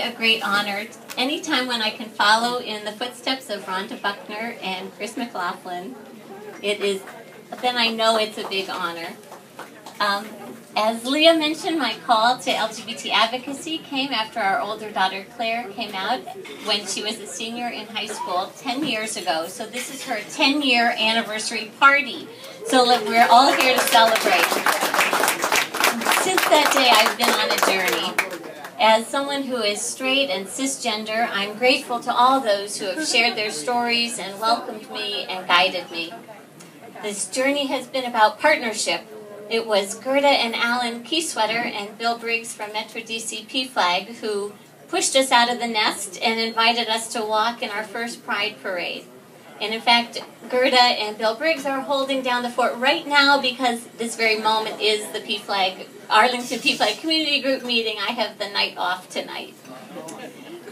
a great honor. Anytime when I can follow in the footsteps of Rhonda Buckner and Chris McLaughlin, it is, then I know it's a big honor. Um, as Leah mentioned, my call to LGBT advocacy came after our older daughter Claire came out when she was a senior in high school 10 years ago. So this is her 10 year anniversary party. So we're all here to celebrate. Since that day, I've been on a journey. As someone who is straight and cisgender, I'm grateful to all those who have shared their stories and welcomed me and guided me. This journey has been about partnership it was Gerda and Alan Keysweater and Bill Briggs from Metro DC PFLAG who pushed us out of the nest and invited us to walk in our first Pride Parade. And in fact, Gerda and Bill Briggs are holding down the fort right now because this very moment is the PFLAG, Arlington PFLAG Community Group meeting. I have the night off tonight.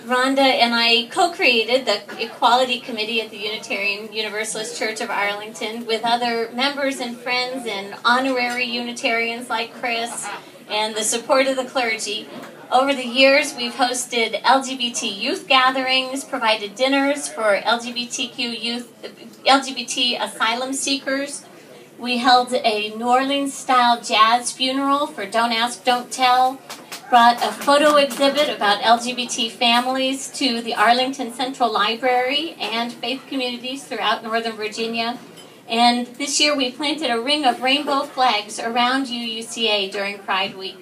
Rhonda and I co-created the Equality Committee at the Unitarian Universalist Church of Arlington with other members and friends and honorary Unitarians like Chris and the support of the clergy. Over the years, we've hosted LGBT youth gatherings, provided dinners for LGBTQ youth, LGBT asylum seekers. We held a New Orleans style jazz funeral for Don't Ask, Don't Tell brought a photo exhibit about LGBT families to the Arlington Central Library and faith communities throughout Northern Virginia. And this year we planted a ring of rainbow flags around UUCA during Pride Week.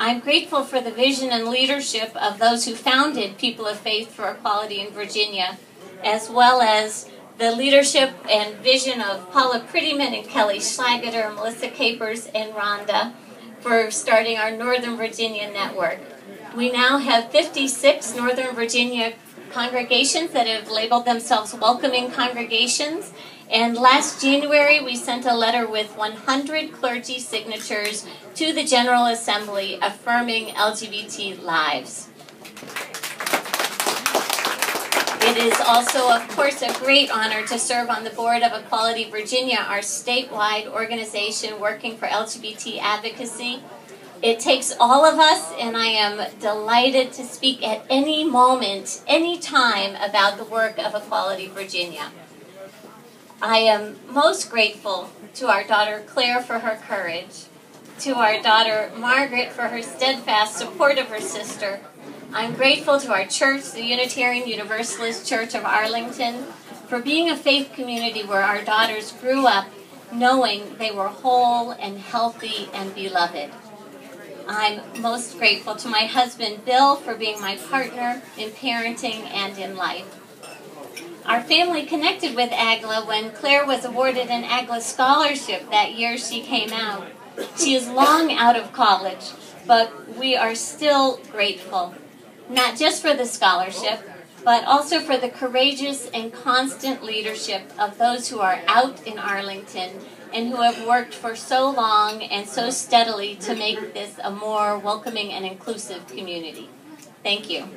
I'm grateful for the vision and leadership of those who founded People of Faith for Equality in Virginia, as well as the leadership and vision of Paula Prettyman and Kelly Schlageter, Melissa Capers, and Rhonda for starting our Northern Virginia network. We now have 56 Northern Virginia congregations that have labeled themselves welcoming congregations. And last January, we sent a letter with 100 clergy signatures to the General Assembly affirming LGBT lives. It is also, of course, a great honor to serve on the board of Equality Virginia, our statewide organization working for LGBT advocacy. It takes all of us, and I am delighted to speak at any moment, any time about the work of Equality Virginia. I am most grateful to our daughter Claire for her courage, to our daughter Margaret for her steadfast support of her sister, I'm grateful to our church, the Unitarian Universalist Church of Arlington, for being a faith community where our daughters grew up knowing they were whole and healthy and beloved. I'm most grateful to my husband Bill for being my partner in parenting and in life. Our family connected with AGLA when Claire was awarded an AGLA scholarship that year she came out. She is long out of college, but we are still grateful not just for the scholarship, but also for the courageous and constant leadership of those who are out in Arlington and who have worked for so long and so steadily to make this a more welcoming and inclusive community. Thank you.